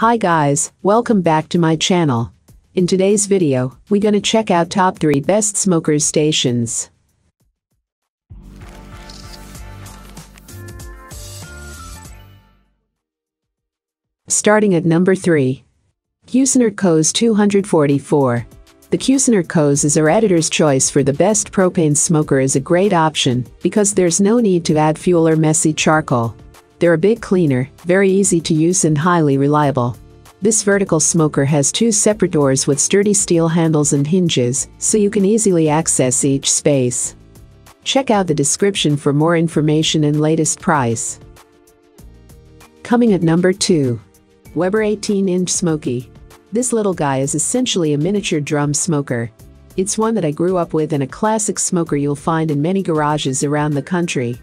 Hi guys, welcome back to my channel. In today's video, we gonna check out top 3 best smokers stations. Starting at number 3. Cuisinart COS 244. The Cuisinart COS is our editor's choice for the best propane smoker is a great option because there's no need to add fuel or messy charcoal. They're a big cleaner, very easy to use and highly reliable. This vertical smoker has two separate doors with sturdy steel handles and hinges, so you can easily access each space. Check out the description for more information and latest price. Coming at number 2. Weber 18-inch Smokey. This little guy is essentially a miniature drum smoker. It's one that I grew up with and a classic smoker you'll find in many garages around the country.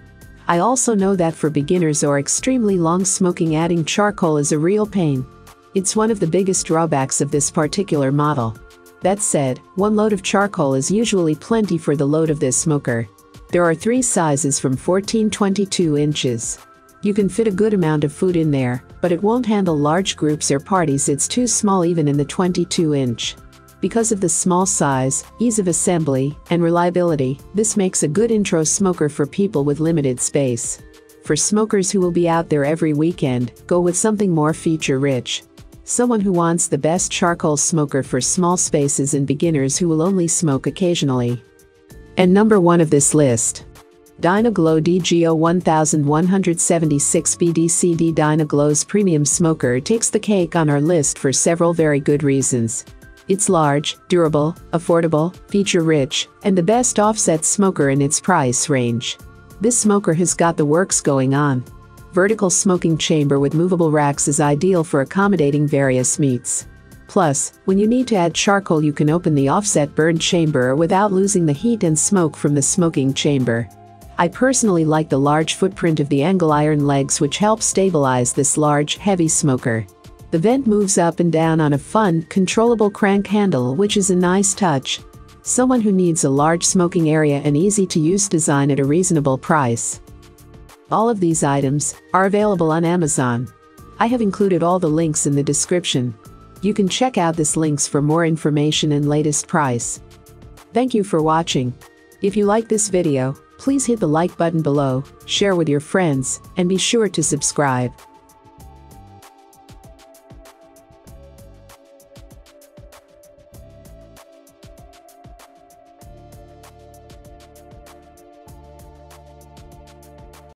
I also know that for beginners or extremely long smoking adding charcoal is a real pain. It's one of the biggest drawbacks of this particular model. That said, one load of charcoal is usually plenty for the load of this smoker. There are three sizes from 14-22 inches. You can fit a good amount of food in there, but it won't handle large groups or parties it's too small even in the 22 inch. Because of the small size, ease of assembly, and reliability, this makes a good intro smoker for people with limited space. For smokers who will be out there every weekend, go with something more feature-rich. Someone who wants the best charcoal smoker for small spaces and beginners who will only smoke occasionally. And number 1 of this list. Dyna-Glo DGO 1176 BDCD Dyna-Glo's premium smoker takes the cake on our list for several very good reasons. It's large, durable, affordable, feature-rich, and the best offset smoker in its price range. This smoker has got the works going on. Vertical smoking chamber with movable racks is ideal for accommodating various meats. Plus, when you need to add charcoal you can open the offset burn chamber without losing the heat and smoke from the smoking chamber. I personally like the large footprint of the angle iron legs which help stabilize this large, heavy smoker. The vent moves up and down on a fun, controllable crank handle which is a nice touch. Someone who needs a large smoking area and easy to use design at a reasonable price. All of these items are available on Amazon. I have included all the links in the description. You can check out this links for more information and latest price. Thank you for watching. If you like this video, Please hit the like button below, share with your friends, and be sure to subscribe.